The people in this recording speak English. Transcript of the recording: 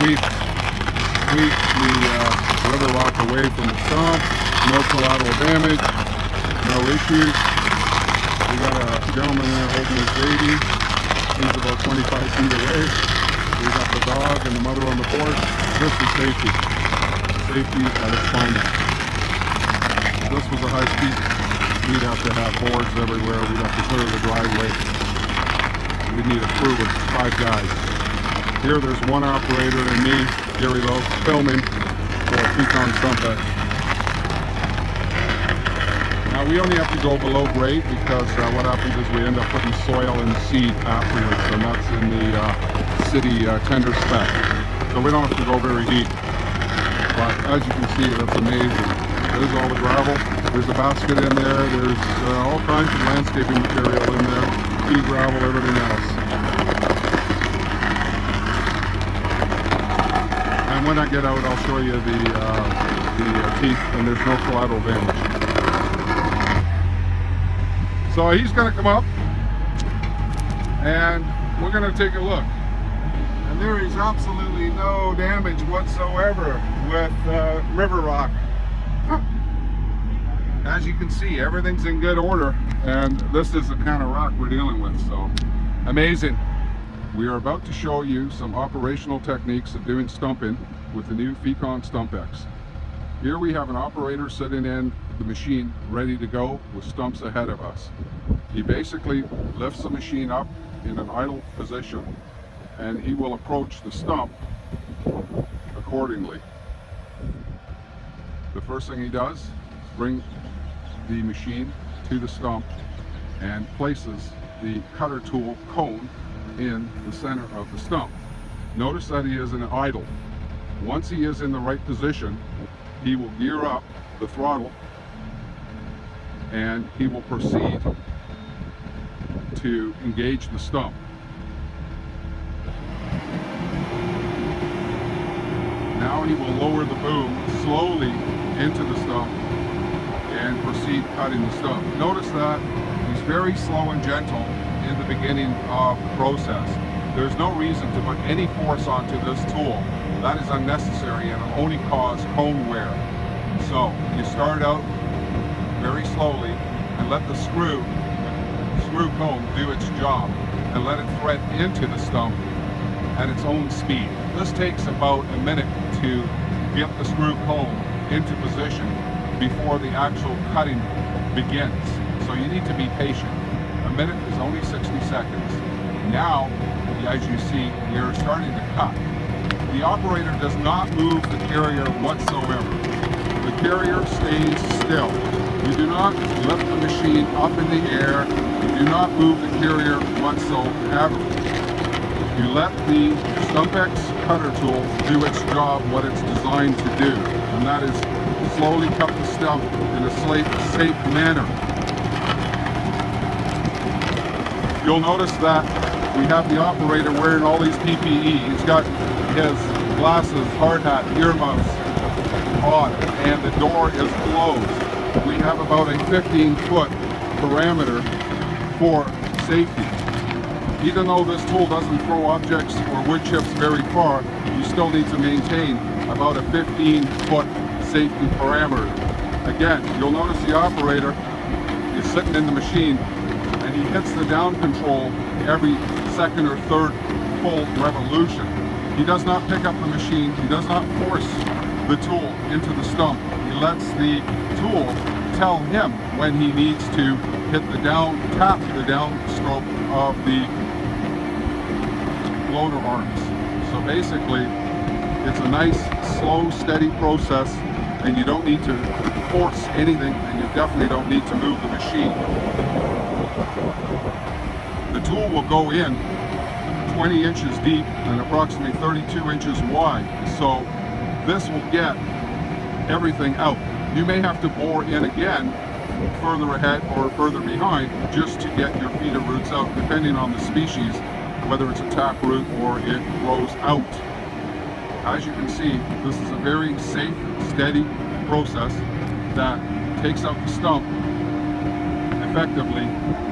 we sweep the uh, rubber lock away from the stump. No collateral damage, no issues. We got a gentleman there holding his baby. He's about 25 feet away. We got the dog and the mother on the porch. This is safety. Safety at its finest. This was a high speed. We'd have to have boards everywhere. We'd have to clear the driveway. We'd need a crew of five guys. Here there's one operator and me, Gary Lowe, filming for a Fecon Stumpex. Now we only have to go below grade because uh, what happens is we end up putting soil and seed afterwards and that's in the uh, city uh, tender spec. So we don't have to go very deep. But as you can see, that's amazing. There's all the gravel. There's a basket in there. There's uh, all kinds of landscaping material in there. Pea gravel, everything else. When I get out, I'll show you the, uh, the uh, teeth, and there's no collateral damage. So he's going to come up, and we're going to take a look. And there is absolutely no damage whatsoever with uh, River Rock. As you can see, everything's in good order, and this is the kind of rock we're dealing with, so amazing. We are about to show you some operational techniques of doing stumping with the new Fecon Stumpex. Here we have an operator sitting in the machine ready to go with stumps ahead of us. He basically lifts the machine up in an idle position and he will approach the stump accordingly. The first thing he does is bring the machine to the stump and places the cutter tool cone in the center of the stump. Notice that he is in idle. Once he is in the right position, he will gear up the throttle and he will proceed to engage the stump. Now he will lower the boom slowly into the stump and proceed cutting the stump. Notice that he's very slow and gentle in the beginning of the process. There's no reason to put any force onto this tool. That is unnecessary and it'll only cause cone wear. So you start out very slowly and let the screw, screw cone do its job and let it thread into the stump at its own speed. This takes about a minute to get the screw cone into position before the actual cutting begins. So you need to be patient. A minute is only 60 seconds. Now, as you see, you're starting to cut. The operator does not move the carrier whatsoever. The carrier stays still. You do not lift the machine up in the air. You do not move the carrier whatsoever. You let the Stumpex cutter tool do its job, what it's designed to do, and that is slowly cut the stump in a safe manner. You'll notice that we have the operator wearing all these PPE. He's got his glasses, hard hat, earmuffs on, and the door is closed. We have about a 15 foot parameter for safety. Even though this tool doesn't throw objects or wood chips very far, you still need to maintain about a 15 foot safety parameter. Again, you'll notice the operator is sitting in the machine and he hits the down control every second or third full revolution. He does not pick up the machine, he does not force the tool into the stump. He lets the tool tell him when he needs to hit the down, tap the down stroke of the loader arms. So basically, it's a nice, slow, steady process and you don't need to force anything and you definitely don't need to move the machine. The tool will go in 20 inches deep and approximately 32 inches wide. So this will get everything out. You may have to bore in again further ahead or further behind just to get your feeder roots out depending on the species whether it's a taproot or it grows out. As you can see, this is a very safe, steady process that takes out the stump effectively